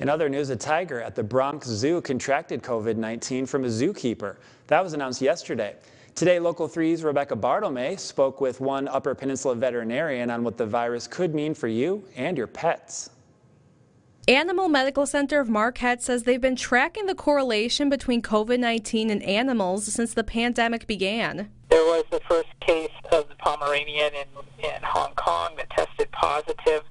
In other news, a tiger at the Bronx Zoo contracted COVID-19 from a zookeeper. That was announced yesterday. Today, Local 3's Rebecca Bartolome spoke with one Upper Peninsula veterinarian on what the virus could mean for you and your pets. Animal Medical Center of Marquette says they've been tracking the correlation between COVID 19 and animals since the pandemic began. There was the first case of the Pomeranian in, in Hong Kong that tested positive.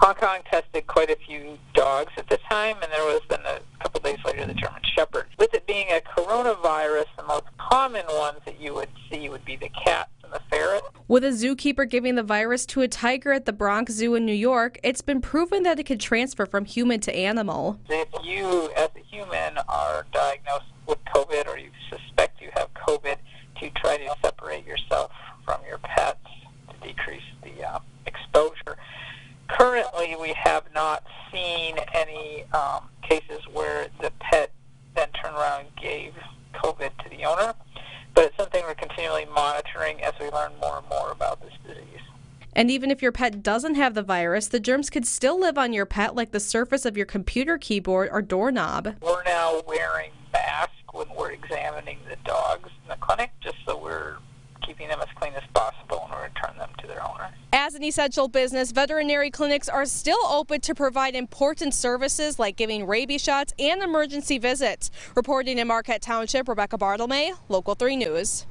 Hong Kong tested quite a few dogs at the time, and there was then a couple days later the German Shepherd. With it being a coronavirus, the most common ones that you would see would be the cats and the ferret. With a zookeeper giving the virus to a tiger at the Bronx Zoo in New York, it's been proven that it can transfer from human to animal. If you, as a human, are diagnosed with COVID or you suspect you have COVID, to try to separate yourself from your pets to decrease the uh, exposure currently we have not seen any um, cases where the pet then turned around and gave COVID to the owner, but it's something we're continually monitoring as we learn more and more about this disease. And even if your pet doesn't have the virus, the germs could still live on your pet like the surface of your computer keyboard or doorknob. We're now wearing masks when we're examining the dogs in the clinic just so we're keeping them as clean as possible in order to return them to their owner. As an essential business, veterinary clinics are still open to provide important services like giving rabies shots and emergency visits. Reporting in Marquette Township, Rebecca Bartolome, Local 3 News.